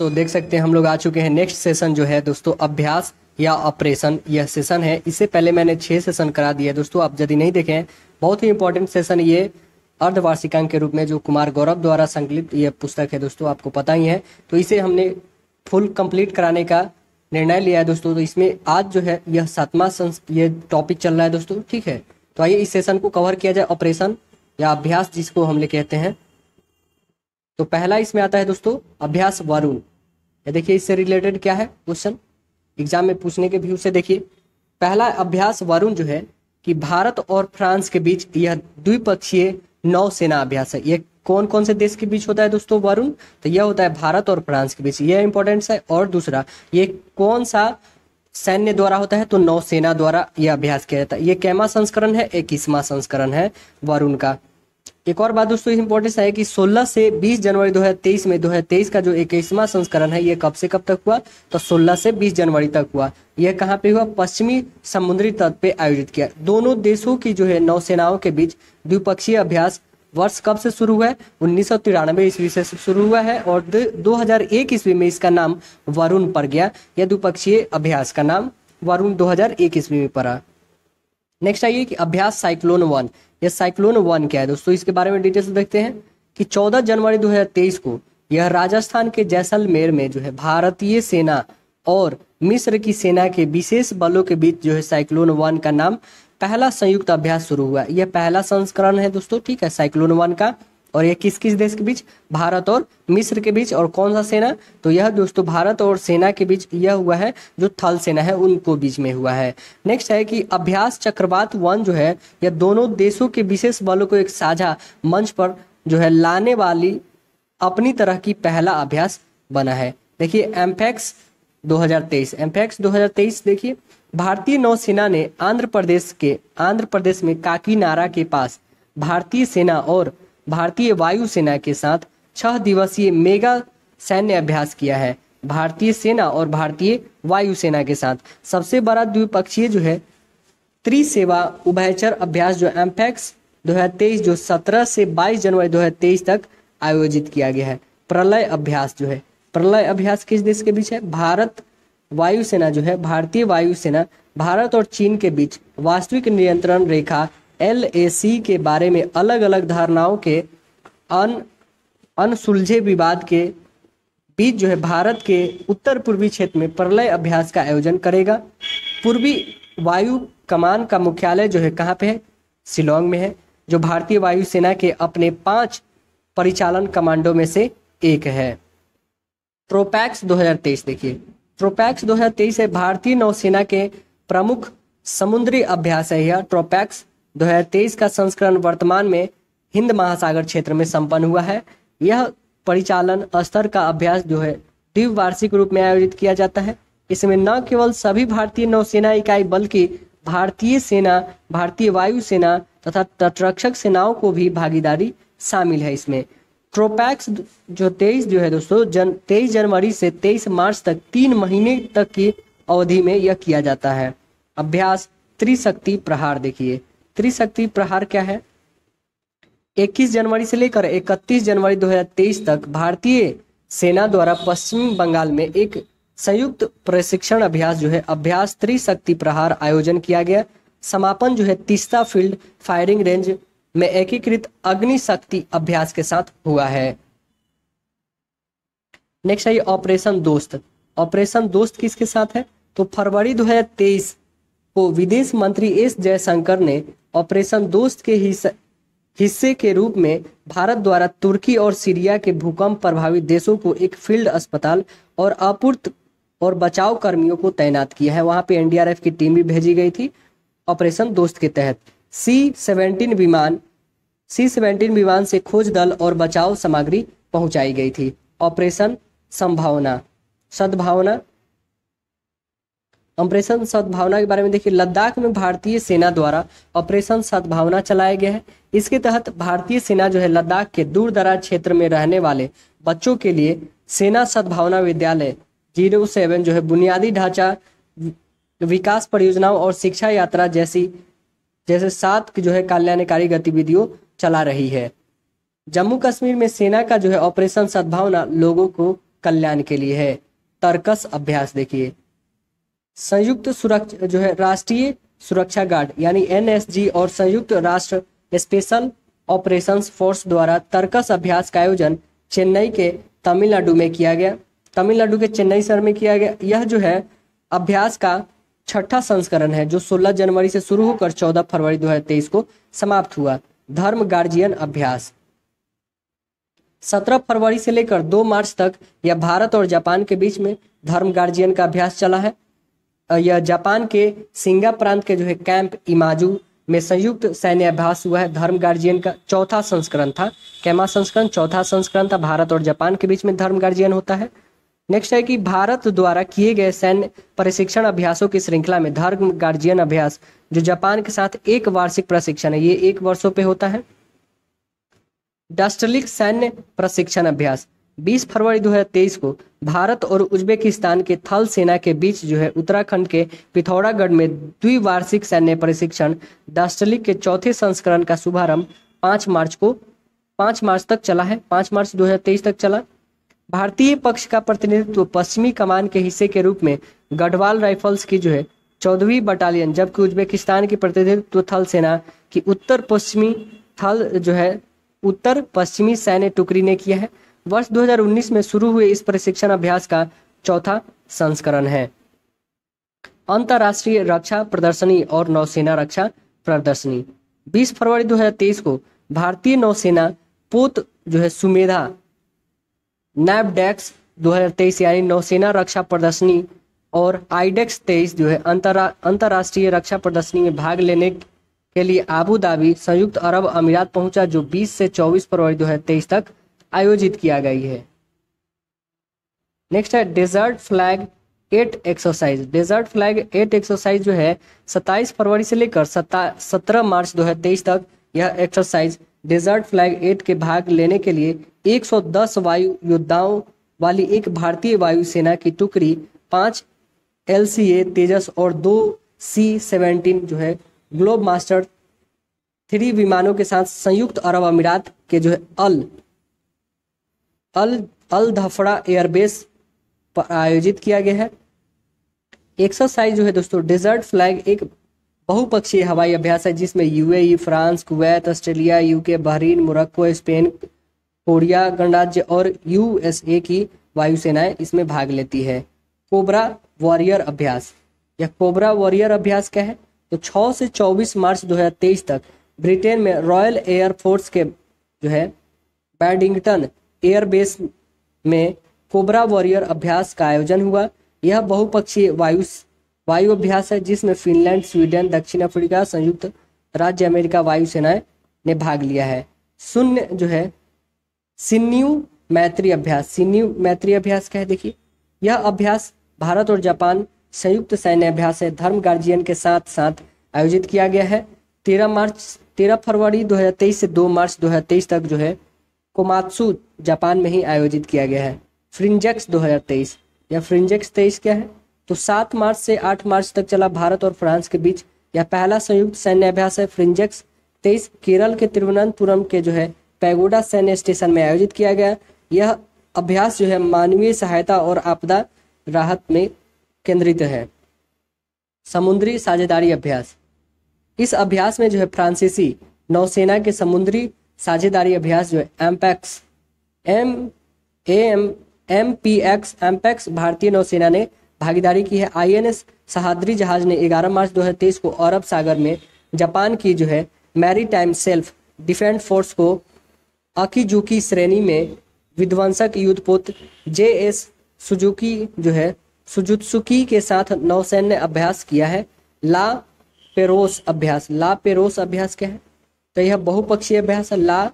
तो देख सकते हैं हम लोग आ चुके हैं नेक्स्ट सेशन जो है, दोस्तों, अभ्यास या ऑपरेशन यह सेशन है। इससे पहले मैंने छह सेशन करा दिया दोस्तों, आप यदि नहीं देखें बहुत ही इंपॉर्टेंट सेशन ये अर्धवार्षिकांक के रूप में जो कुमार गौरव द्वारा संकलित यह पुस्तक है, दोस्तों, आपको पता ही है। तो इसे हमने फुल कंप्लीट कराने का निर्णय लिया है, दोस्तों। तो इसमें आज जो है, यह सातवां ये टॉपिक चल रहा है, दोस्तों, ठीक है? तो आइए इस सेशन को कवर किया जाए ऑपरेशन या अभ्यास, जिसको हम ले कहते हैं। तो पहला इसमें आता है, दोस्तों, अभ्यास वरुण। देखिए इससे रिलेटेड क्या है क्वेश्चन एग्ज़ाम में पूछने के व्यू से देखिए। पहला अभ्यास वरुण जो है कि भारत और फ्रांस के बीच यह द्विपक्षीय नौसेना अभ्यास है। ये कौन कौन से देश के बीच होता है दोस्तों वरुण? तो यह होता है भारत और फ्रांस के बीच। यह इंपॉर्टेंट है। और दूसरा, ये कौन सा सैन्य द्वारा होता है? तो नौसेना द्वारा यह अभ्यास किया जाता है। ये कैमा संस्करण है? इक्कीसवा संस्करण है वरुण का। एक और बात दोस्तों इंपॉर्टेंस है कि 16 से 20 जनवरी 2023 में 2023 का जो इक्कीसवा संस्करण है, ये कब से कब तक हुआ? तो 16 से 20 जनवरी तक हुआ। यह कहाँ पे हुआ? पश्चिमी समुद्री तट पे आयोजित किया। दोनों देशों की जो है नौसेनाओं के बीच द्विपक्षीय अभ्यास वर्ष कब से शुरू हुआ है? उन्नीस सौ तिरानवे ईस्वी से शुरू हुआ है और दो हज़ार एक ईस्वी में इसका नाम वरुण पड़ गया। यह द्विपक्षीय अभ्यास का नाम वरुण 2001 ईस्वी में पड़ा। नेक्स्ट आइए कि अभ्यास साइक्लोन वन यह साइक्लोन वन क्या है? दोस्तों, इसके बारे में डिटेल्स देखते हैं कि 14 जनवरी 2023 को यह राजस्थान के जैसलमेर में जो है भारतीय सेना और मिस्र की सेना के विशेष बलों के बीच जो है साइक्लोन वन का नाम पहला संयुक्त अभ्यास शुरू हुआ। यह पहला संस्करण है दोस्तों, ठीक है? साइक्लोन वन का। और ये किस किस देश के बीच? भारत और मिस्र के बीच। और कौन सा सेना? तो यह दोस्तों भारत और सेना के बीच यह हुआ है, जो थल सेना है, उनको बीच में हुआ है। नेक्स्ट है कि अभ्यास चक्रवात वन जो है, यह दोनों देशों के विशेष बलों को एक साझा मंच पर जो है लाने वाली अपनी तरह की पहला अभ्यास बना है। देखिए एम्फेक्स 2023 एम्फेक्स 2023 देखिए, भारतीय नौसेना ने आंध्र प्रदेश के, आंध्र प्रदेश में काकीनारा के पास भारतीय सेना और भारतीय वायुसेना के साथ छह दिवसीय मेगा सैन्य अभ्यास किया है। भारतीय सेना और भारतीय वायुसेना के साथ सबसे बड़ा द्विपक्षीय जो है, त्रिसेवा उभयचर अभ्यास जो एम्पैक्स 2023 जो 17 से 22 जनवरी 2023 तक आयोजित किया गया है। प्रलय अभ्यास जो है, प्रलय अभ्यास किस देश के बीच है? भारत वायुसेना जो है, भारतीय वायुसेना, भारत और चीन के बीच वास्तविक नियंत्रण रेखा एल ए सी के बारे में अलग अलग धारणाओं के अन, अनसुलझे विवाद के बीच जो है भारत के उत्तर पूर्वी क्षेत्र में प्रलय अभ्यास का आयोजन करेगा। पूर्वी वायु कमान का मुख्यालय जो है कहाँ पे है? शिलोंग में है, जो भारतीय वायुसेना के अपने पाँच परिचालन कमांडो में से एक है। ट्रोपैक्स 2023 देखिए। ट्रोपैक्स 2023 है भारतीय नौसेना के प्रमुख समुद्री अभ्यास है यह। ट्रोपैक्स 2023 का संस्करण वर्तमान में हिंद महासागर क्षेत्र में संपन्न हुआ है। यह परिचालन स्तर का अभ्यास जो है, द्विवार्षिक रूप में आयोजित किया जाता है। इसमें न केवल सभी भारतीय नौसेना इकाई, बल्कि भारतीय सेना, भारतीय वायु सेना तथा तटरक्षक सेनाओं को भी भागीदारी शामिल है इसमें। ट्रोपैक्स जो तेईस जो है दोस्तों, जन, तेईस जनवरी से तेईस मार्च तक तीन महीने तक की अवधि में यह किया जाता है। अभ्यास त्रिशक्ति प्रहार देखिए। त्रिशक्ति प्रहार क्या है? 21 जनवरी से लेकर 31 जनवरी 2023 तक भारतीय सेना द्वारा पश्चिम बंगाल में एक संयुक्त प्रशिक्षण अभ्यास जो है, अभ्यास त्रिशक्ति प्रहार आयोजन किया गया। समापन जो है, तीस्ता फ़ील्ड फायरिंग रेंज में एकीकृत अग्नि शक्ति अभ्यास के साथ हुआ है। नेक्स्ट है ऑपरेशन दोस्त। ऑपरेशन दोस्त किसके साथ है? तो फरवरी 2023 को विदेश मंत्री एस जयशंकर ने ऑपरेशन दोस्त के हिस्से के रूप में भारत द्वारा तुर्की और सीरिया के भूकंप प्रभावित देशों को एक फ़ील्ड अस्पताल और आपूर्त और बचाव कर्मियों को तैनात किया है। वहाँ पे एनडीआरएफ की टीम भी भेजी गई थी ऑपरेशन दोस्त के तहत। सी सेवेंटीन विमान, सी सेवेंटीन विमान से खोज दल और बचाव सामग्री पहुंचाई गई थी। ऑपरेशन संभावना, सद्भावना ऑपरेशन सद्भावना के बारे में देखिए, लद्दाख में भारतीय सेना द्वारा ऑपरेशन सद्भावना चलाया गया है। इसके तहत भारतीय सेना जो है, लद्दाख के दूर दराज क्षेत्र में रहने वाले बच्चों के लिए सेना सद्भावना विद्यालय ज़ीरो सेवन जो है, बुनियादी ढांचा, विकास परियोजनाओं और शिक्षा यात्रा जैसी, जैसे सात जो है, कल्याणकारी गतिविधियों चला रही है। जम्मू कश्मीर में सेना का जो है, ऑपरेशन सद्भावना लोगों को कल्याण के लिए है। तर्कस अभ्यास देखिए। संयुक्त सुरक्षा जो है, राष्ट्रीय सुरक्षा गार्ड, यानी एनएसजी और संयुक्त राष्ट्र स्पेशल ऑपरेशंस फोर्स द्वारा तर्कस अभ्यास का आयोजन चेन्नई के तमिलनाडु में किया गया। तमिलनाडु के चेन्नई शहर में किया गया। यह जो है, अभ्यास का छठा संस्करण है, जो 16 जनवरी से शुरू होकर 14 फरवरी 2023 को समाप्त हुआ। धर्म गार्जियन अभ्यास। 17 फरवरी से लेकर 2 मार्च तक यह भारत और जापान के बीच में धर्म गार्जियन का अभ्यास चला है। यह जापान के सिंगा प्रांत के जो है कैंप इमाजू में संयुक्त सैन्य अभ्यास हुआ है। धर्म गार्जियन का चौथा संस्करण था। कैमा संस्करण, चौथा संस्करण था। भारत और जापान के बीच में धर्म गार्जियन होता है। नेक्स्ट है कि भारत द्वारा किए गए सैन्य प्रशिक्षण अभ्यासों की श्रृंखला में धर्म गार्जियन अभ्यास, जो जापान के साथ एक वार्षिक प्रशिक्षण है, ये एक वर्षों पे होता है। डस्टलिक सैन्य प्रशिक्षण अभ्यास। 20 फरवरी 2023 को भारत और उज्बेकिस्तान के थल सेना के बीच जो है उत्तराखंड के पिथौरागढ़ में द्विवार्षिक सैन्य प्रशिक्षण डस्टलिक के चौथे संस्करण का शुभारंभ 5 मार्च को 5 मार्च तक चला है। 5 मार्च 2023 तक चला। भारतीय पक्ष का प्रतिनिधित्व पश्चिमी कमान के हिस्से के रूप में गढ़वाल राइफल्स की जो है चौदहवीं बटालियन, जबकि उज्बेकिस्तान की प्रतिनिधित्व थल सेना की उत्तर पश्चिमी थल जो है उत्तर पश्चिमी सैन्य टुकड़ी ने किया है। वर्ष 2019 में शुरू हुए इस प्रशिक्षण अभ्यास का चौथा संस्करण है। अंतर्राष्ट्रीय रक्षा प्रदर्शनी और नौसेना रक्षा प्रदर्शनी। 20 फरवरी 2023 को भारतीय नौसेना पोत जो है सुमेधा नैपडेक्स 2023 यानी नौसेना रक्षा प्रदर्शनी और आईडेक्स 23 जो है अंतरा, अंतर्राष्ट्रीय रक्षा प्रदर्शनी में भाग लेने के लिए आबू धाबी संयुक्त अरब अमीरात पहुँचा, जो 20 से 24 फरवरी 2023 तक आयोजित किया गई है। नेक्स्ट है desert flag eight exercise desert flag eight exercise जो है 27 फरवरी से लेकर सत्रह मार्च 2023 तक यह एक्सरसाइज डेजर्ट फ्लैग एट के भाग लेने के लिए 110 वायु योद्धाओं वाली एक भारतीय वायुसेना की टुकड़ी, पाँच एल तेजस और दो सी सेवेंटीन जो है ग्लोब मास्टर थ्री विमानों के साथ संयुक्त अरब अमीरात के जो है, अल अल अल धफड़ा एयरबेस पर आयोजित किया गया है। एक्सरसाइज जो है दोस्तों, डेजर्ट फ्लैग एक बहुपक्षीय हवाई अभ्यास है, जिसमें UAE, France, Kuwait, Australia, UK, Bahrain, Morocco, Spain, Korea, गणराज्य और यूएसए की वायुसेनाएँ इसमें भाग लेती है। कोबरा वॉरियर अभ्यास। यह कोबरा वॉरियर अभ्यास क्या है? तो 6 से 24 मार्च 2023 तक ब्रिटेन में रॉयल एयर फोर्स के जो है, बैडिंगटन एयरबेस में कोबरा वॉरियर अभ्यास का आयोजन हुआ। यह बहुपक्षीय वायु वायु अभ्यास है, जिसमें फिनलैंड, स्वीडन, दक्षिण अफ्रीका, संयुक्त राज्य अमेरिका वायुसेनाएँ ने भाग लिया है। शून्य जो है, सिन्यू मैत्री अभ्यास। सिन्यू मैत्री अभ्यास क्या है? देखिए, यह अभ्यास भारत और जापान संयुक्त सैन्य अभ्यास है। धर्म गार्जियन के साथ साथ आयोजित किया गया है। तेरह मार्च, तेरह फरवरी 2023 से 2 मार्च 2023 तक जो है कोमात्सु जापान में ही आयोजित किया गया है। फ्रिंजेक्स 2023 या फ्रिंजेक्स तेईस क्या है? तो 7 मार्च से 8 मार्च तक चला भारत और फ्रांस के बीच यह पहला संयुक्त सैन्य अभ्यास है। फ्रिंजेक्स तेईस केरल के तिरुवनंतपुरम के जो है, पैगोडा सैन्य स्टेशन में आयोजित किया गया। यह अभ्यास जो है, मानवीय सहायता और आपदा राहत में केंद्रित है। समुद्री साझेदारी अभ्यास। इस अभ्यास में जो है, फ्रांसीसी नौसेना के समुद्री साझेदारी अभ्यास जो है एमपैक्स M A M M P X एमपैक्स भारतीय नौसेना ने भागीदारी की है। आईएनएस सहाद्री जहाज़ ने 11 मार्च 2023 को अरब सागर में जापान की जो है maritime self defence force को अकीजुकी श्रेणी में विध्वंसक युद्धपोत जे एस सुजुकी जो है सुजुत्सुकी के साथ नौसैन्य अभ्यास किया है। ला पेरोस अभ्यास, ला पेरोस अभ्यास क्या है? तो यह बहुपक्षीय अभ्यास ला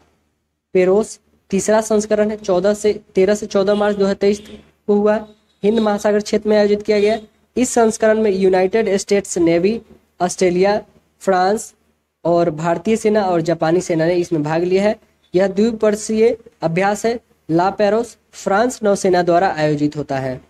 पेरोस तीसरा संस्करण है। चौदह से तेरह से चौदह मार्च दो हज़ार तेईस को हुआ। हिंद महासागर क्षेत्र में आयोजित किया गया। इस संस्करण में United States Navy, Australia, France और भारतीय सेना और जापानी सेना ने इसमें भाग लिया है। यह द्विपक्षीय अभ्यास है। ला पेरोस फ्रांस नौसेना द्वारा आयोजित होता है।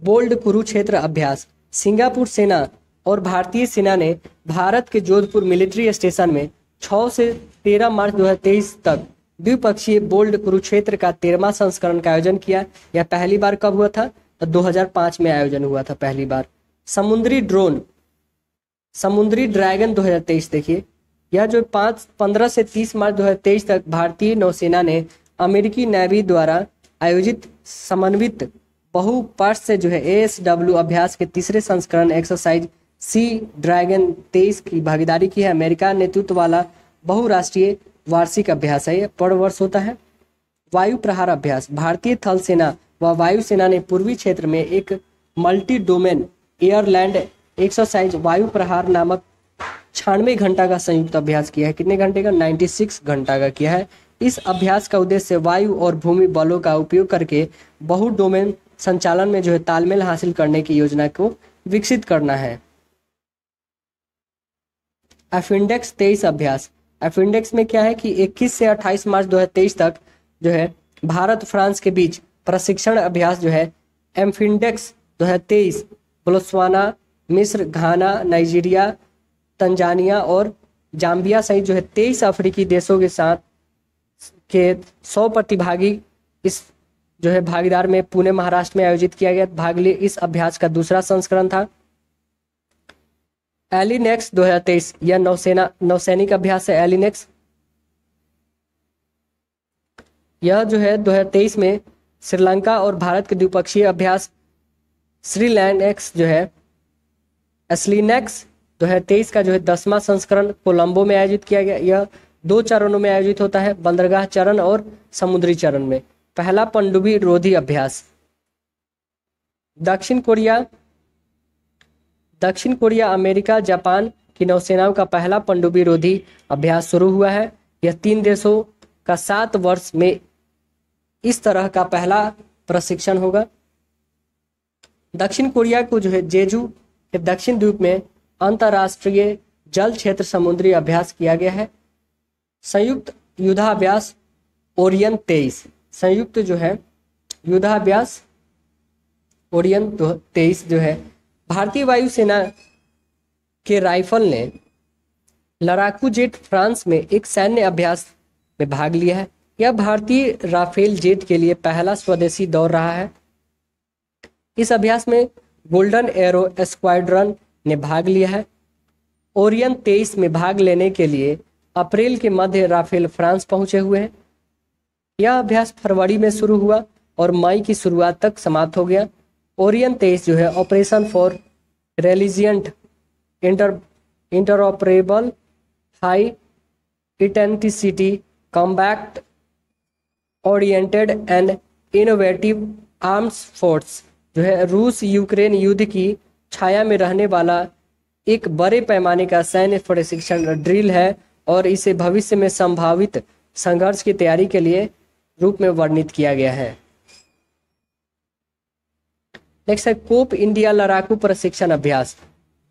बोल्ड कुरुक्षेत्र अभ्यास। सिंगापुर सेना और भारतीय सेना ने भारत के जोधपुर मिलिट्री स्टेशन में 6 से 13 मार्च 2023 तक द्विपक्षीय बोल्ड कुरुक्षेत्र का तेरहवा संस्करण का आयोजन किया। यह पहली बार कब हुआ था? तो 2005 में आयोजन हुआ था पहली बार। समुद्री ड्रोन, समुद्री ड्रैगन 2023 देखिए। यह जो पाँच, पंद्रह से तीस मार्च 2023 तक भारतीय नौसेना ने अमेरिकी नेवी द्वारा आयोजित समन्वित बहुपर्ष से जो है एस अभ्यास के तीसरे संस्करण एक्सरसाइज सी ड्रैगन तेईस की भागीदारी की है। अमेरिका नेतृत्व वाला बहुराष्ट्रीय वार्षिक अभ्यास है। यह पर वर्ष होता है। वायु प्रहार अभ्यास। भारतीय थल सेना व वायुसेना ने पूर्वी क्षेत्र में एक मल्टी डोमेन एयरलैंड एक्सरसाइज वायु प्रहार नामक छियानवे घंटा का संयुक्त अभ्यास किया है। कितने घंटे का? 96 घंटा का किया है। इस अभ्यास का उद्देश्य वायु और भूमि बलों का उपयोग करके बहु डोमेन संचालन में जो है तालमेल हासिल करने की योजना को विकसित करना है। एफिंडेक्स तेईस अभ्यास। एफिंडेक्स में क्या है कि 21 से 28 मार्च 2023 तक जो है, भारत फ्रांस के बीच प्रशिक्षण अभ्यास जो है एमफिंडेक्स 2023 बोलोस्वाना मिस्र, घाना, नाइजीरिया, तंजानिया और जाम्बिया सहित जो है, तेईस अफ्रीकी देशों के साथ के सौ प्रतिभागी इस जो है, भागीदार में पुणे, महाराष्ट्र में आयोजित किया गया। भाग लिए इस अभ्यास का दूसरा संस्करण था। एलिनेक्स 2023 यह नौसेना, नौसैनिक अभ्यास है एलिनेक्स। यह जो है 2023 में श्रीलंका और भारत के द्विपक्षीय अभ्यास, श्रीलैंडेक्स जो है, एसलिनेक्स 2023 का जो है दसवां संस्करण कोलंबो में आयोजित किया गया। यह दो चरणों में आयोजित होता है, बंदरगाह चरण और समुद्री चरण में। पहला पनडुब्बी रोधी अभ्यास। दक्षिण कोरिया दक्षिण कोरिया, अमेरिका, जापान की नौसेनाओं का पहला पनडुब्बी रोधी अभ्यास शुरू हुआ है। यह तीन देशों का सात वर्ष में इस तरह का पहला प्रशिक्षण होगा। दक्षिण कोरिया को जो है जेजू के दक्षिण द्वीप में अंतरराष्ट्रीय जल क्षेत्र समुद्री अभ्यास किया गया है। संयुक्त युद्धाभ्यास ओरियन तेईस। संयुक्त जो है युद्धाभ्यास ओरियन तेईस जो है भारतीय वायुसेना के राइफल ने लड़ाकू जेट फ्रांस में एक सैन्य अभ्यास में भाग लिया है। यह भारतीय राफेल जेट के लिए पहला स्वदेशी दौर रहा है। इस अभ्यास में गोल्डन एरो स्क्वाड्रन ने भाग लिया है। ओरियन तेईस में भाग लेने के लिए अप्रैल के मध्य राफेल फ्रांस पहुँचे हुए हैं। यह अभ्यास फरवरी में शुरू हुआ और मई की शुरुआत तक समाप्त हो गया। ओरियन तेईस जो है operation for reliant inter interoperable high intensity combat oriented and innovative arms force जो है, रूस यूक्रेन युद्ध की छाया में रहने वाला एक बड़े पैमाने का सैन्य प्रशिक्षण ड्रिल है और इसे भविष्य में संभावित संघर्ष की तैयारी के लिए रूप में वर्णित किया गया है। नेक्स्ट है, कोप इंडिया लड़ाकू प्रशिक्षण अभ्यास।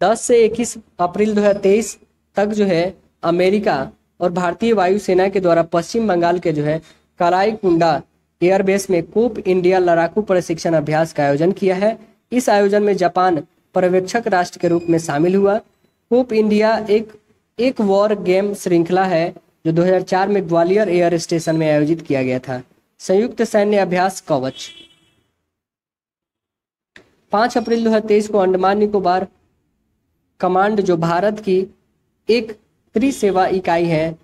10 से 21 अप्रैल 2023 तक जो है, अमेरिका और भारतीय वायुसेना के द्वारा पश्चिम बंगाल के जो है कलाई कुंडा एयरबेस में कोप इंडिया लड़ाकू प्रशिक्षण अभ्यास का आयोजन किया है। इस आयोजन में जापान पर्यवेक्षक राष्ट्र के रूप में शामिल हुआ। कोप इंडिया एक एक वॉर गेम श्रृंखला है, जो 2004 में ग्वालियर एयर स्टेशन में आयोजित किया गया था। संयुक्त सैन्य अभ्यास कवच। पाँच अप्रैल 2023 को अंडमान निकोबार कमांड जो भारत की एक त्रिसेवा इकाई है,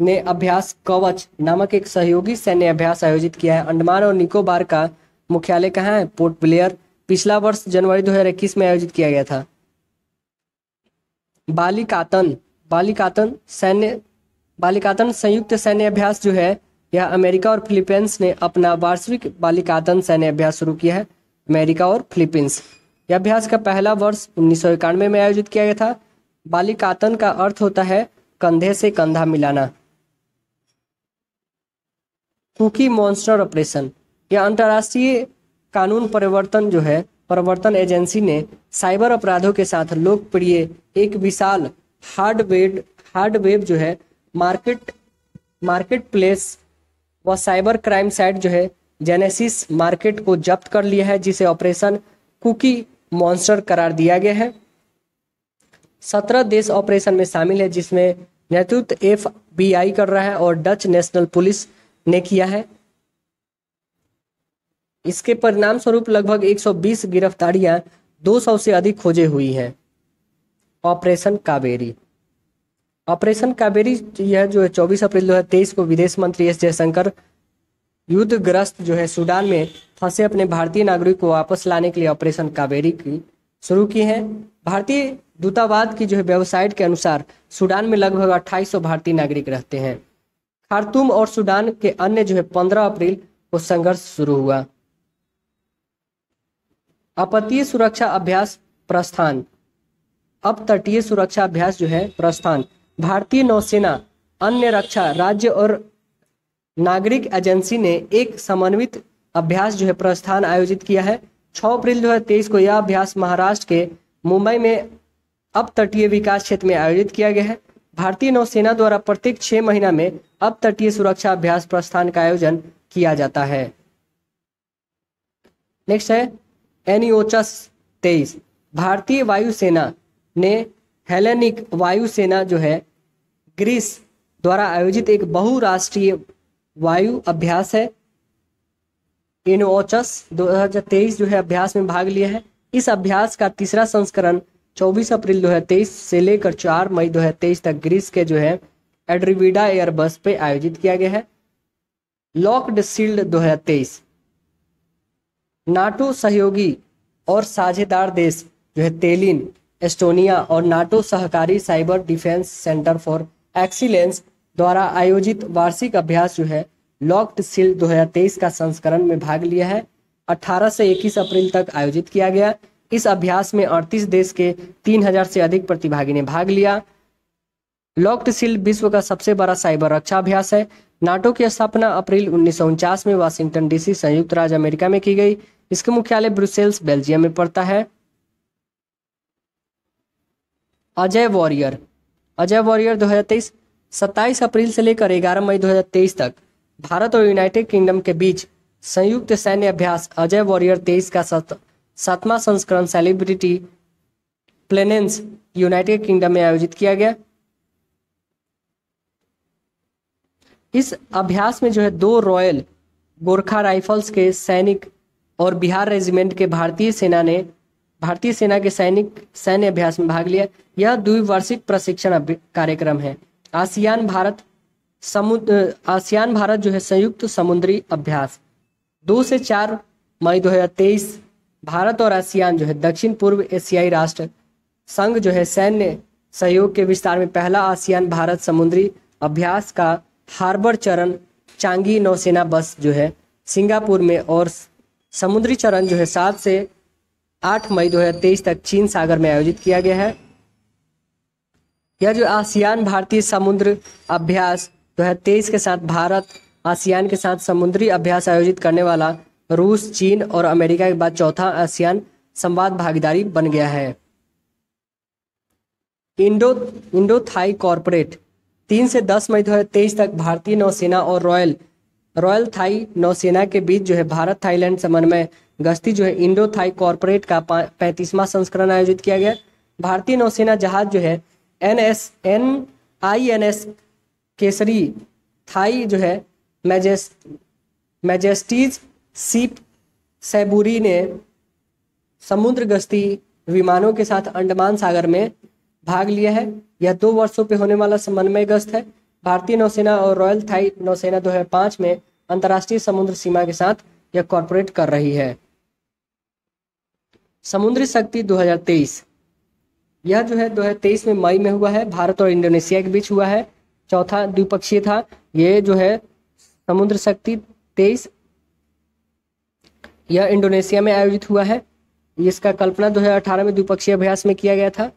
ने अभ्यास कवच नामक एक सहयोगी सैन्य अभ्यास आयोजित किया है। अंडमान और निकोबार का मुख्यालय कहाँ है? पोर्ट ब्लेयर। पिछला वर्ष जनवरी 2021 में आयोजित किया गया था। बालिकातन बालिकातन सैन्य, बालिकातन संयुक्त सैन्य अभ्यास जो है, यह अमेरिका और फिलीपींस ने अपना वार्षिक बालिकातन सैन्य अभ्यास शुरू किया है। अमेरिका और फिलीपींस। यह अभ्यास का पहला वर्ष उन्नीस में आयोजित किया गया था। बालिकातन का अर्थ होता है कंधे से कंधा मिलाना। Cookie Monster operation. यह अंतर्राष्ट्रीय कानून परिवर्तन जो है, परिवर्तन एजेंसी ने साइबर अपराधों के साथ लोकप्रिय एक विशाल हार्डवेयर हार्डवेव जो है, मार्केट मार्केट प्लेस व साइबर क्राइम साइट जो है जेनेसिस मार्केट को जब्त कर लिया है, जिसे ऑपरेशन कुकी मॉन्स्टर करार दिया गया है। सत्रह देश ऑपरेशन में शामिल है, जिसमें नेतृत्व एफबीआई कर रहा है और डच नेशनल पुलिस ने किया है। इसके परिणाम स्वरूप लगभग 120 गिरफ्तारियाँ 200 से अधिक खोजे हुई हैं। ऑपरेशन कावेरी। ऑपरेशन कावेरी, यह जो है 24 अप्रैल 2023 को विदेश मंत्री एस जयशंकर युद्धग्रस्त जो है सूडान में फंसे अपने भारतीय नागरिक को वापस लाने के लिए ऑपरेशन कावेरी की शुरू की है। भारतीय दूतावाद की जो है वेबसाइट के अनुसार सूडान में लगभग 2800 भारतीय नागरिक रहते हैं। खारतूम और सूडान के अन्य जो है 15 अप्रैल को संघर्ष शुरू हुआ। अपतीय सुरक्षा अभ्यास प्रस्थान। अब तटीय सुरक्षा अभ्यास जो है प्रस्थान। भारतीय नौसेना, अन्य रक्षा राज्य और नागरिक एजेंसी ने एक समन्वित अभ्यास जो है प्रस्थान आयोजित किया है। 6 अप्रैल दो को यह अभ्यास महाराष्ट्र के मुंबई में अब तटीय विकास क्षेत्र में आयोजित किया गया है। भारतीय नौसेना द्वारा प्रत्येक छह महीना में अब तटीय सुरक्षा अभ्यास प्रस्थान का आयोजन किया जाता है। नेक्स्ट है एनियोचस तेईस। भारतीय वायुसेना ने हेलेनिक वायुसेना जो है, ग्रीस द्वारा आयोजित एक बहुराष्ट्रीय वायु अभ्यास है। इनोचस 2023 जो है अभ्यास में भाग लिया है। इस अभ्यास का तीसरा संस्करण 24 अप्रैल 2023 से लेकर 4 मई 2023 तक ग्रीस के जो है एड्रीविडा एयरबस पे आयोजित किया गया है। लॉकड सील्ड 2023 नाटो सहयोगी और साझेदार देश जो है तेलिन, एस्टोनिया और नाटो सहकारी cyber defence centre for excellence द्वारा आयोजित वार्षिक अभ्यास जो है, लॉक्ड सील्ड 2023 का संस्करण में भाग लिया है। 18 से 21 अप्रैल तक आयोजित किया गया। इस अभ्यास में 38 देश के 3000 से अधिक प्रतिभागी ने भाग लिया। लॉक्ड सील्ड विश्व का सबसे बड़ा साइबर रक्षा अभ्यास है। नाटो की स्थापना अप्रैल उन्नीस सौ उनचास में वाशिंगटन डीसी संयुक्त राज्य अमेरिका में की गई। इसका मुख्यालय ब्रुसेल्स, बेल्जियम में पड़ता है। अजय वॉरियर। अजय वॉरियर 2023 27 अप्रैल से लेकर 11 मई 2023 तक, भारत और यूनाइटेड किंगडम के बीच संयुक्त सैन्य अभ्यास अजय वॉरियर 23 का सातवां संस्करण सेलिब्रिटी प्लेनेंस यूनाइटेड किंगडम में आयोजित किया गया। इस अभ्यास में जो है दो रॉयल गोरखा राइफल्स के सैनिक और बिहार रेजिमेंट के भारतीय सेना ने, भारतीय सेना के सैनिक सैन्य अभ्यास में भाग लिया। यह द्विवार्षिक प्रशिक्षण कार्यक्रम है। आसियान भारत समुद्र, आसियान भारत जो है संयुक्त समुद्री अभ्यास। दो से चार मई दो हज़ार तेईस, भारत और आसियान जो है दक्षिण पूर्व एशियाई राष्ट्र संघ जो है सैन्य सहयोग के विस्तार में पहला आसियान भारत समुद्री अभ्यास का हार्बर चरण चांगी नौसेना बस जो है सिंगापुर में और समुद्री चरण जो है सात से आठ मई दो हज़ार तेईस तक चीन सागर में आयोजित किया गया है। यह जो आसियान भारतीय समुद्र अभ्यास दो हज़ार तेईस के साथ भारत, आसियान के साथ समुद्री अभ्यास आयोजित करने वाला रूस, चीन और अमेरिका के बाद चौथा आसियान संवाद भागीदारी बन गया है। इंडो इंडो थाई कॉरपोरेट, तीन से दस मई दो हज़ार तेईस तक भारतीय नौसेना और रॉयल रॉयल थाई नौसेना के बीच जो है भारत थाईलैंड समन्वय गश्ती जो है इंडो थाई कॉरपोरेट का पैंतीसवां संस्करण आयोजित किया गया। भारतीय नौसेना जहाज़ जो है N S N I N S Kesari Thai जो है मैजेस्ट मैजेस्टीज सीप सैबुरी ने समुद्र गश्ती विमानों के साथ अंडमान सागर में भाग लिया है। यह दो वर्षों पे होने वाला समन्वय गश्त है। भारतीय नौसेना और रॉयल थाई नौसेना 2005 में अंतर्राष्ट्रीय समुद्र सीमा के साथ यह कॉरपोरेट कर रही है। समुद्री शक्ति 2023 यह जो है 2023 में मई में हुआ है। भारत और इंडोनेशिया के बीच हुआ है। चौथा द्विपक्षीय था। ये जो है समुद्र शक्ति तेईस, यह इंडोनेशिया में आयोजित हुआ है। इसका कल्पना 2018 में द्विपक्षीय अभ्यास में किया गया था।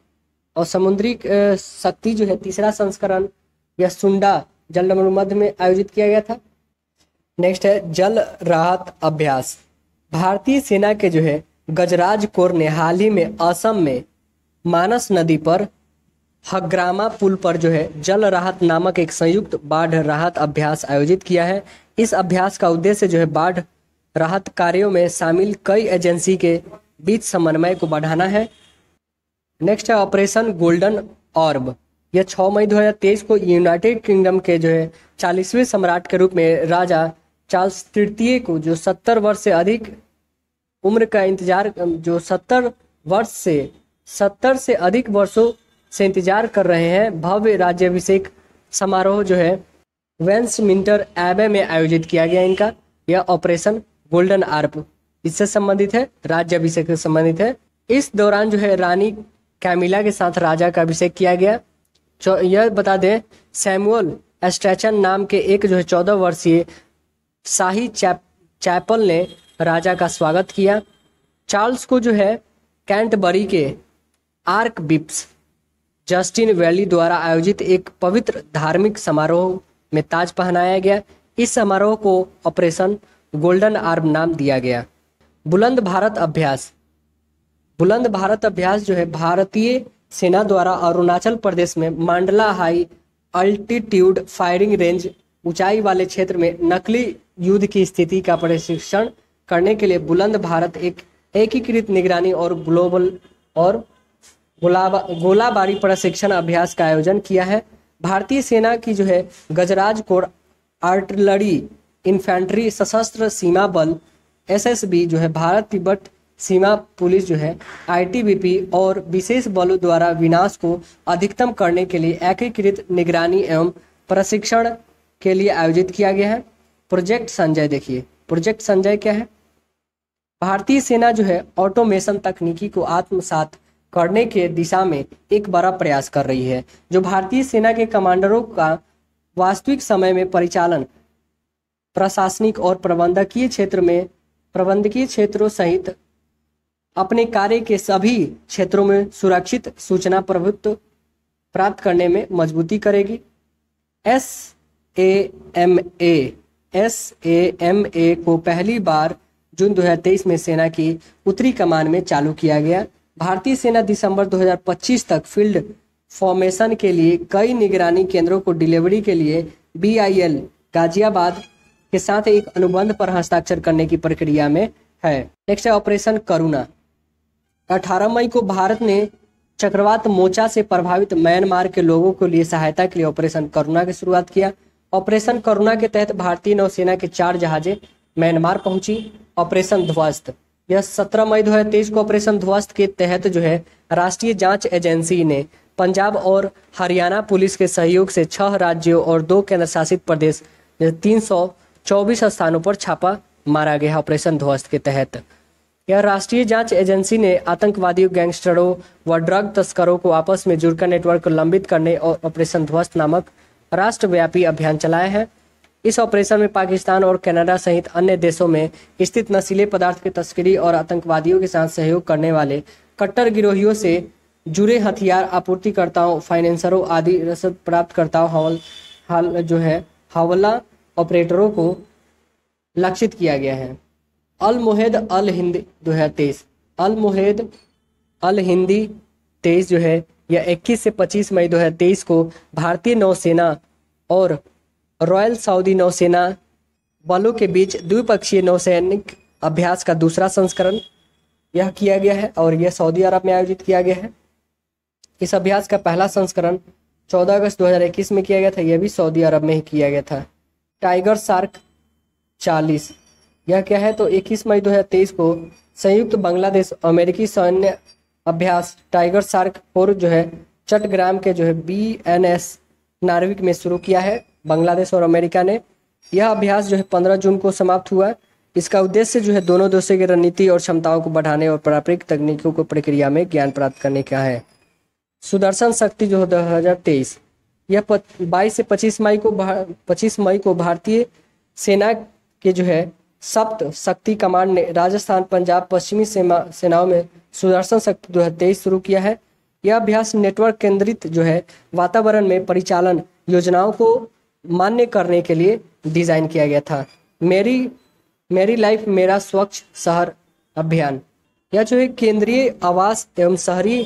और समुद्री शक्ति जो है, तीसरा संस्करण, यह सुंडा जल मध्य में आयोजित किया गया था। नेक्स्ट है जल राहत अभ्यास। भारतीय सेना के जो है गजराज कोर ने हाल ही में असम में मानस नदी पर हग्रामा पुल पर जो है जल राहत नामक एक संयुक्त बाढ़ राहत अभ्यास आयोजित किया है। इस अभ्यास का उद्देश्य जो है बाढ़ राहत कार्यों में शामिल कई एजेंसी के बीच समन्वय को बढ़ाना है। नेक्स्ट है ऑपरेशन गोल्डन ऑर्ब। यह 6 मई 2023 को यूनाइटेड किंगडम के जो है चालीसवें सम्राट के रूप में राजा चार्ल्स तृतीय को जो 70 वर्ष से अधिक उम्र का इंतज़ार, जो 70 वर्ष से 70 से अधिक वर्षों से इंतज़ार कर रहे हैं भव्य राज्याभिषेक समारोह जो है वेंसमिंटर एबे में आयोजित किया गया इनका। यह ऑपरेशन गोल्डन आर्प इससे संबंधित है, राज्याभिषेक से संबंधित है। इस दौरान जो है रानी कैमिला के साथ राजा का अभिषेक किया गया। यह बता दें, सैमुअल एस्ट्रेचन नाम के एक जो है चौदह वर्षीय शाही चैप, चैपल ने राजा का स्वागत किया। चार्ल्स को जो है कैंटबरी के आर्क बिप्स जस्टिन वैली द्वारा आयोजित एक पवित्र धार्मिक समारोह में ताज पहनाया गया। इस समारोह को ऑपरेशन गोल्डन आर्म नाम दिया गया। बुलंद भारत अभ्यास। बुलंद भारत अभ्यास जो है, भारतीय सेना द्वारा अरुणाचल प्रदेश में मांडला हाई अल्टीट्यूड फायरिंग रेंज ऊंचाई वाले क्षेत्र में नकली युद्ध की स्थिति का प्रशिक्षण करने के लिए बुलंद भारत एक एकीकृत निगरानी और ग्लोबल और गोलाबारी प्रशिक्षण अभ्यास का आयोजन किया है। भारतीय सेना की जो है, गजराज कोर आर्टिलरी इन्फेंट्री सशस्त्र सीमा बल, एसएसबी जो है, भारत तिब्बत सीमा पुलिस जो है, आईटीबीपी और विशेष बलों द्वारा विनाश को अधिकतम करने के लिए एकीकृत निगरानी एवं प्रशिक्षण के लिए आयोजित किया गया है। प्रोजेक्ट संजय देखिए, प्रोजेक्ट संजय क्या है? भारतीय सेना जो है, ऑटोमेशन तकनीकी को आत्मसात करने के दिशा में एक बड़ा प्रयास कर रही है, जो भारतीय सेना के कमांडरों का वास्तविक समय में परिचालन, प्रशासनिक और प्रबंधकीय क्षेत्र में, प्रबंधकीय क्षेत्रों सहित अपने कार्य के सभी क्षेत्रों में सुरक्षित सूचना प्रभुत्व प्राप्त करने में मजबूती करेगी। S A M A S A M A को पहली बार जून 2023 में सेना की उत्तरी कमान में चालू किया गया। भारतीय सेना दिसंबर 2025 तक फ़ील्ड फॉर्मेशन के लिए कई निगरानी केंद्रों को डिलीवरी के लिए बीआईएल गाजियाबाद, के साथ एक अनुबंध पर हस्ताक्षर करने की प्रक्रिया में है। नेक्स्ट है ऑपरेशन करुणा। 18 मई को भारत ने चक्रवात मोचा से प्रभावित म्यांमार के लोगों के लिए सहायता के लिए ऑपरेशन करुणा की शुरुआत किया। ऑपरेशन करुणा के तहत भारतीय नौसेना के चार जहाजें म्यांमार पहुँची। ऑपरेशन ध्वस्त। यह 17 मई 2023 को ऑपरेशन ध्वस्त के तहत जो है, राष्ट्रीय जाँच एजेंसी ने पंजाब और हरियाणा पुलिस के सहयोग से छह राज्यों और दो केंद्र शासित प्रदेश तीन सौ चौबीस स्थानों पर छापा मारा गया ऑपरेशन ध्वस्त के तहत। यह राष्ट्रीय जाँच एजेंसी ने आतंकवादियों, गैंगस्टरों व ड्रग तस्करों को आपस में जुड़कर नेटवर्क लंबित करने और ऑपरेशन ध्वस्त नामक राष्ट्रव्यापी अभियान चलाया है। इस ऑपरेशन में पाकिस्तान और कनाडा सहित अन्य देशों में स्थित नशीले पदार्थ की तस्करी और आतंकवादियों के साथ सहयोग करने वाले कट्टर गिरोहियों से जुड़े हथियार आपूर्तिकर्ताओं, फाइनेंसरों आदि रसद प्राप्तकर्ताओं हवल, हाल जो है, हवला ऑपरेटरों को लक्षित किया गया है। अल मुहेद अल हिंद दो हज़ार तेईस। अल मुहेद अल हिंदी तेईस जो है, यह 21 से 25 मई 2023 को भारतीय नौसेना और रॉयल सऊदी नौसेना बलों के बीच द्विपक्षीय नौसैनिक अभ्यास का दूसरा संस्करण यह किया गया है और यह सऊदी अरब में आयोजित किया गया है। इस अभ्यास का पहला संस्करण 14 अगस्त 2021 में किया गया था, यह भी सऊदी अरब में ही किया गया था। टाइगर सार्क 40 यह क्या है? तो 21 मई 2023 को संयुक्त बांग्लादेश अमेरिकी सैन्य अभ्यास टाइगर सार्क फोर जो है चट्टग्राम के जो है बी एन एस नार्विक में शुरू किया है। बांग्लादेश और अमेरिका ने यह अभ्यास जो है पंद्रह जून को समाप्त हुआ। इसका उद्देश्य जो है दोनों देशों की रणनीति और क्षमताओं को बढ़ाने और पारंपरिक तकनीकों को प्रक्रिया में ज्ञान प्राप्त करने का है। सुदर्शन शक्ति जो है दो हज़ार तेईस, यह बाईस से पच्चीस मई को पच्चीस मई को भारतीय सेना के जो है सप्त शक्ति कमांड ने राजस्थान, पंजाब, पश्चिमी सेना सेनाओं में सुदर्शन शक्ति दो तेईस शुरू किया है। यह अभ्यास नेटवर्क केंद्रित जो है वातावरण में परिचालन योजनाओं को मान्य करने के लिए डिज़ाइन किया गया था। मेरी मेरी लाइफ मेरा स्वच्छ शहर अभियान। यह जो है केंद्रीय आवास एवं शहरी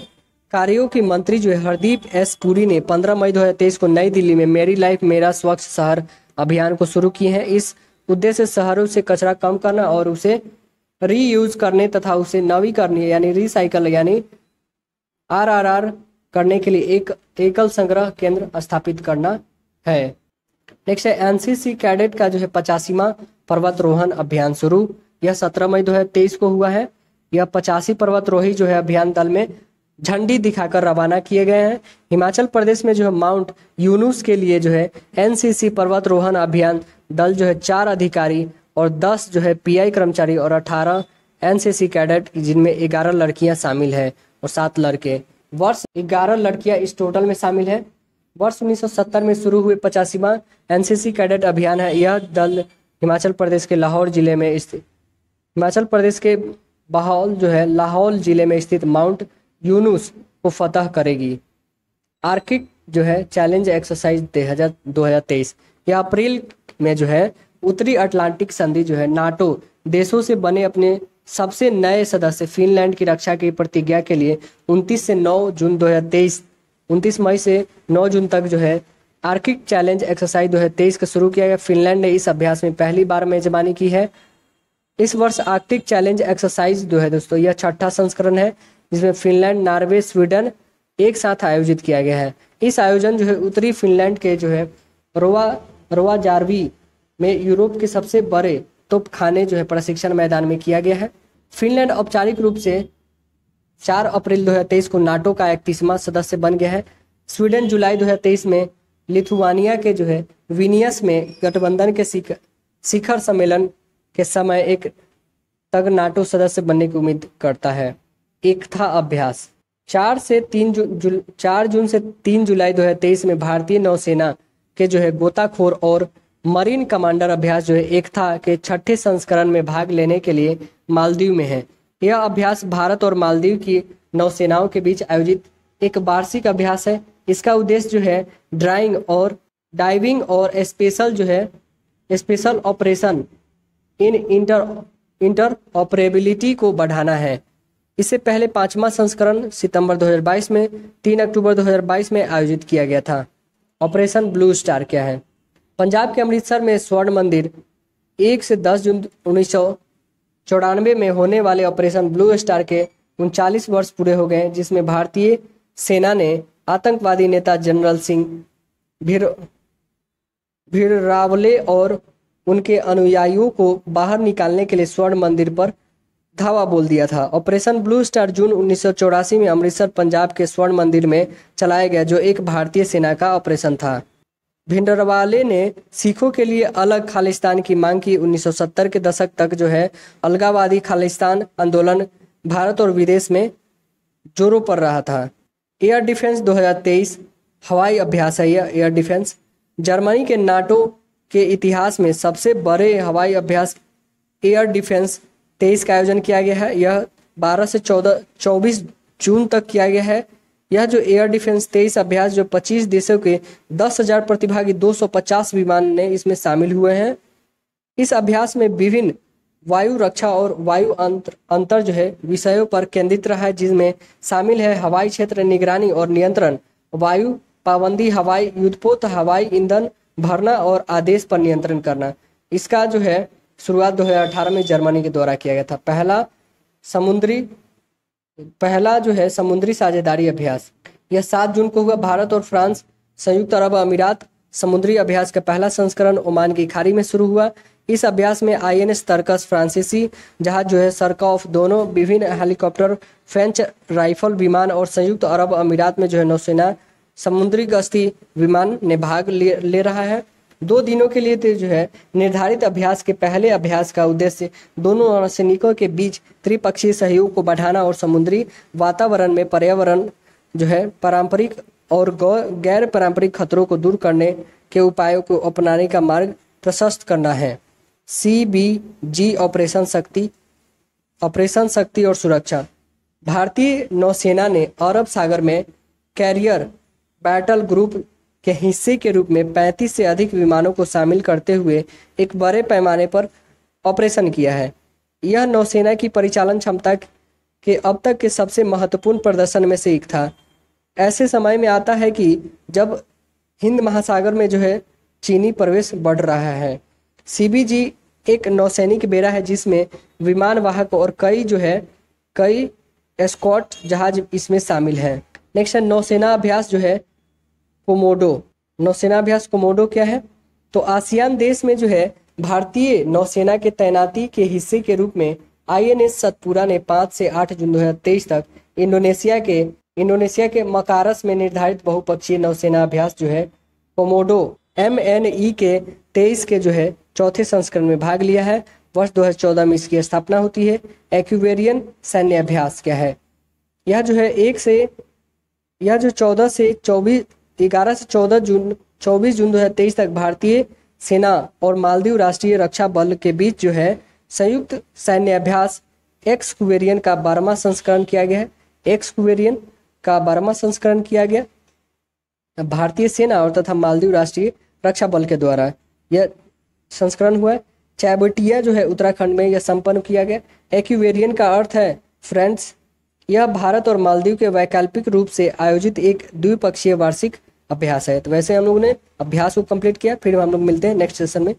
कार्यों के मंत्री जो है, हरदीप एस पुरी ने 15 मई 2023 को नई दिल्ली में मेरी लाइफ मेरा स्वच्छ शहर अभियान को शुरू किए हैं। इस उद्देश्य शहरों से कचरा कम करना और उसे रीयूज करने तथा उसे नवीकरण यानी रिसाइकल यानी आर आर आर करने के लिए एक, एकल संग्रह केंद्र स्थापित करना है। नेक्स्ट है एनसीसी कैडेट का जो है पचासीवा पर्वतरोहण अभियान शुरू। यह सत्रह मई दो हज़ार तेईस को हुआ है। यह पचासी पर्वतरोही जो है अभियान दल में झंडी दिखाकर रवाना किए गए हैं। हिमाचल प्रदेश में जो है माउंट यूनुस के लिए जो है एनसीसी पर्वतरोहण अभियान दल जो है चार अधिकारी और दस जो है पीआई कर्मचारी और अठारह एनसीसी कैडेट, जिनमें ग्यारह लड़कियाँ शामिल है और सात लड़के। वर्ष ग्यारह लड़कियाँ इस टोटल में शामिल है। वर्ष 1970 में शुरू हुए पचासीवा एनसीसी कैडेट अभियान है। यह दल हिमाचल प्रदेश के लाहौर ज़िले में स्थित हिमाचल प्रदेश के बहौल जो है, लाहौल ज़िले में स्थित माउंट यूनुस को फतह करेगी। आर्किक जो है, चैलेंज एक्सरसाइज दो हज़ार तेईस। यह अप्रैल में जो है, उत्तरी अटलांटिक संधि जो है, नाटो देशों से बने अपने सबसे नए सदस्य फिनलैंड की रक्षा की प्रतिज्ञा के लिए 29 से 9 जून 2023 29 मई से 9 जून तक जो है आर्किक चैलेंज एक्सरसाइज 2023 का शुरू किया गया। फिनलैंड ने इस अभ्यास में पहली बार मेजबानी की है। इस वर्ष आर्कटिक चैलेंज एक्सरसाइज जो है दोस्तों, यह छठा संस्करण है, जिसमें फिनलैंड, नॉर्वे, स्वीडन एक साथ आयोजित किया गया है। इस आयोजन जो है, उत्तरी फिनलैंड के जो है, रोवा रोवा जारवी में यूरोप के सबसे बड़े तोपखाने जो है, प्रशिक्षण मैदान में किया गया है। फिनलैंड औपचारिक रूप से 4 अप्रैल 2023 को नाटो का इकतीसवां सदस्य बन गया है। स्वीडन जुलाई 2023 में लिथुआनिया के जो है विनियस में गठबंधन के शिखर सम्मेलन के समय एक तक नाटो सदस्य बनने की उम्मीद करता है। एक था अभ्यास। चार से तीन जू, जु, चार जून से तीन जुलाई 2023 में भारतीय नौसेना के जो है गोताखोर और मरीन कमांडर अभ्यास जो है एकता के छठे संस्करण में भाग लेने के लिए मालदीव में है। यह अभ्यास भारत और मालदीव की नौसेनाओं के बीच आयोजित एक वार्षिक अभ्यास है। इसका उद्देश्य जो है ड्राइंग और डाइविंग और स्पेशल जो है special operation in inter interoperability को बढ़ाना है। इससे पहले पांचवा संस्करण सितंबर 2022 में 3 अक्टूबर 2022 में आयोजित किया गया था। ऑपरेशन ब्लू स्टार क्या है? पंजाब के अमृतसर में स्वर्ण मंदिर, एक से दस जून उन्नीस सौ चौरानवे में होने वाले ऑपरेशन ब्लू स्टार के उनचालीस वर्ष पूरे हो गए, जिसमें भारतीय सेना ने आतंकवादी नेता जनरल सिंह भीर, भीररावले और उनके अनुयायियों को बाहर निकालने के लिए स्वर्ण मंदिर पर धावा बोल दिया था। ऑपरेशन ब्लू स्टार जून उन्नीस सौ चौरासी में अमृतसर, पंजाब के स्वर्ण मंदिर में चलाया गया, जो एक भारतीय सेना का ऑपरेशन था। भिंडरवाले ने सिखों के लिए अलग खालिस्तान की मांग की। 1970 के दशक तक जो है अलगावादी खालिस्तान आंदोलन भारत और विदेश में जोरों पर रहा था। एयर डिफेंस 2023 हवाई अभ्यास है यह एयर डिफेंस। जर्मनी के नाटो के इतिहास में सबसे बड़े हवाई अभ्यास एयर डिफेंस तेईस का आयोजन किया गया है। यह 12 से 14 24 जून तक किया गया है। यह जो एयर डिफेंस तेईस अभ्यास, जो 25 देशों के दस हज़ार प्रतिभागी 250 विमान ने इसमें शामिल हुए हैं। इस अभ्यास में विभिन्न वायु रक्षा और वायु अंतर अंतर जो है, विषयों पर केंद्रित रहा है, जिसमें शामिल है हवाई क्षेत्र निगरानी और नियंत्रण, वायु पाबंदी, हवाई युद्धपोत, हवाई ईंधन भरना और आदेश पर नियंत्रण करना। इसका जो है, शुरुआत 2018 में जर्मनी के द्वारा किया गया था। पहला समुद्री पहला जो है समुद्री साझेदारी अभ्यास। यह सात जून को हुआ। भारत और फ्रांस संयुक्त अरब अमीरात समुद्री अभ्यास का पहला संस्करण ओमान की खाड़ी में शुरू हुआ। इस अभ्यास में आई एन एस तर्कस फ्रांसीसी जहाज़ जो है सरका ऑफ़ दोनों विभिन्न हेलीकॉप्टर फ्रेंच राइफल विमान और संयुक्त अरब अमीरात में जो है नौसेना समुद्री गश्ती विमान ने भाग ले, ले रहा है। दो दिनों के लिए तो जो है, निर्धारित अभ्यास के पहले अभ्यास का उद्देश्य दोनों सैनिकों के बीच त्रिपक्षीय सहयोग को बढ़ाना और समुद्री वातावरण में पर्यावरण जो है, पारंपरिक और गैर पारंपरिक खतरों को दूर करने के उपायों को अपनाने का मार्ग प्रशस्त करना है। C B G operation Shakti operation Shakti और सुरक्षा। भारतीय नौसेना ने अरब सागर में कैरियर बैटल ग्रुप के हिस्से के रूप में 35 से अधिक विमानों को शामिल करते हुए एक बड़े पैमाने पर ऑपरेशन किया है। यह नौसेना की परिचालन क्षमता के अब तक के सबसे महत्वपूर्ण प्रदर्शन में से एक था। ऐसे समय में आता है कि जब हिंद महासागर में जो है चीनी प्रवेश बढ़ रहा है। सीबीजी एक नौसैनिक बेड़ा है जिसमें विमान वाहक और कई जो है, कई स्कॉट जहाज़ इसमें शामिल हैं। नेक्स्ट है, नौसेना अभ्यास जो है कोमोडो। नौसेना अभ्यास कोमोडो क्या है? तो आसियान देश में जो है, भारतीय नौसेना के तैनाती के हिस्से के रूप में आईएनएस सतपुरा ने 5 से 8 जून 2023 तक इंडोनेशिया के इंडोनेशिया के मकारस में निर्धारित बहुपक्षीय नौसेना अभ्यास जो है, कोमोडो एम एन ई के तेईस के जो है, चौथे संस्करण में भाग लिया है। वर्ष 2014 में इसकी स्थापना होती है। एक्यूवेरियन सैन्य अभ्यास क्या है? यह जो है एक से, यह जो 14 से 24 11 से 14 जून 24 जून 2023 तक भारतीय सेना और मालदीव राष्ट्रीय रक्षा बल के बीच जो है संयुक्त सैन्य अभ्यास एक्स कुवेरियन का बारहवा संस्करण किया गया है। एक्स कुवेरियन का बारहवा संस्करण किया गया भारतीय सेना और तथा मालदीव राष्ट्रीय रक्षा बल के द्वारा। यह संस्करण हुआ चैबटिया जो है उत्तराखंड में यह संपन्न किया गया। एक्यूवेरियन का अर्थ है फ्रेंड्स यह भारत और मालदीव के वैकल्पिक रूप से आयोजित एक द्विपक्षीय वार्षिक अभ्यास है। तो वैसे हम लोगों ने अभ्यास को कंप्लीट किया, फिर हम लोग मिलते हैं नेक्स्ट सेशन में।